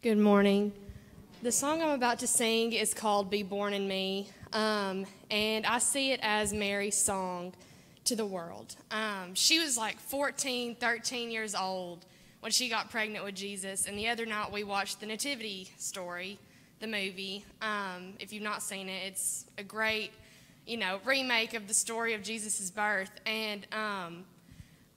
Good morning. The song I'm about to sing is called Be Born in Me, um, and I see it as Mary's song to the world. Um, she was like 14, 13 years old when she got pregnant with Jesus, and the other night we watched the Nativity story, the movie. Um, if you've not seen it, it's a great, you know, remake of the story of Jesus' birth, and um,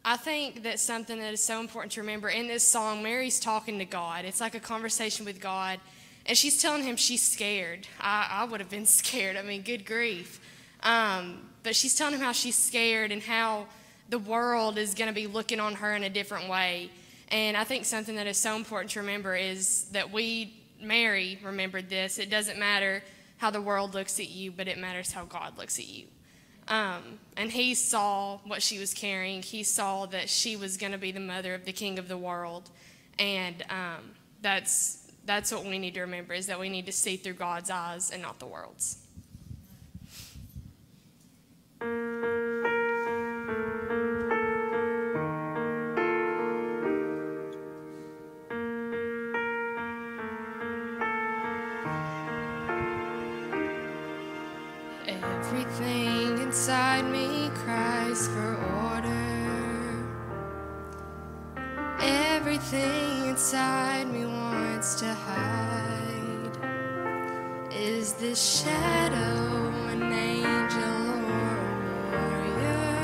I think that something that is so important to remember in this song, Mary's talking to God. It's like a conversation with God, and she's telling him she's scared. I, I would have been scared. I mean, good grief. Um, but she's telling him how she's scared and how the world is going to be looking on her in a different way. And I think something that is so important to remember is that we, Mary, remembered this. It doesn't matter how the world looks at you, but it matters how God looks at you. Um, and he saw what she was carrying. He saw that she was going to be the mother of the king of the world. And um, that's, that's what we need to remember is that we need to see through God's eyes and not the world's. Everything inside me cries for order. Everything inside me wants to hide. Is this shadow an angel or a warrior?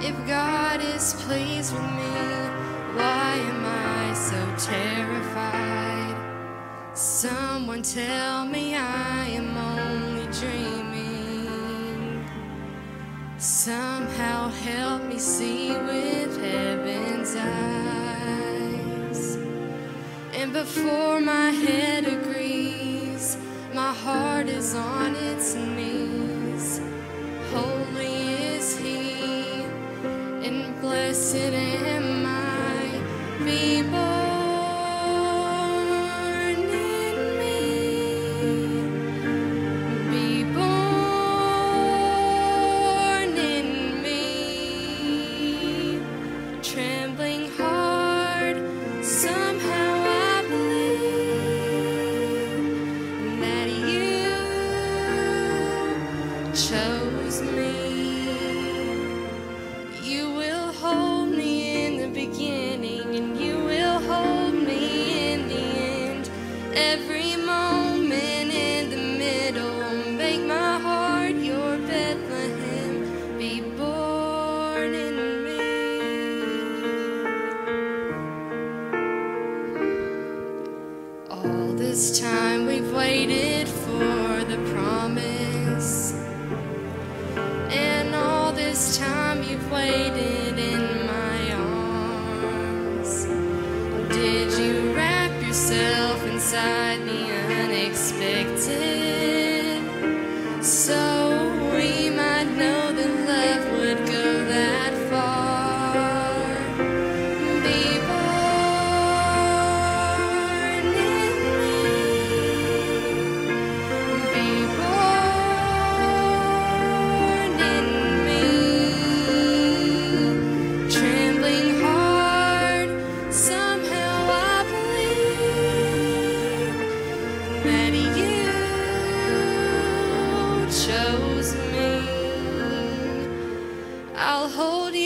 If God is pleased with me, why am I so terrified? Someone tell me I am only dreaming. Somehow help me see with heaven's eyes. And before my head agrees, my heart is on its knees. Chose me. You will hold me in the beginning, and you will hold me in the end. Every moment in the middle, make my heart your Bethlehem. Be born in me. All this time we've waited for the promise. Time hold you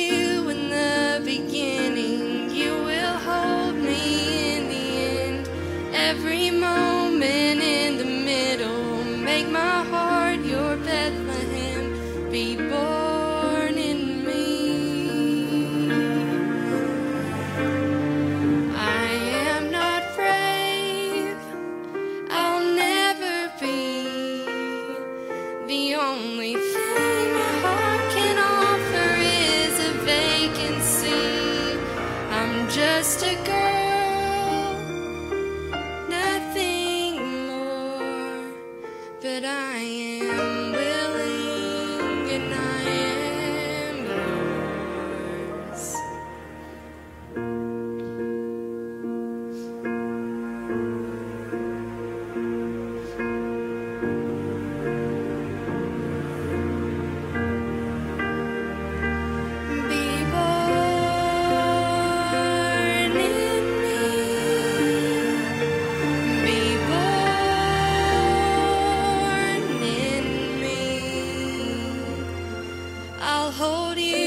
I am. I'll hold you.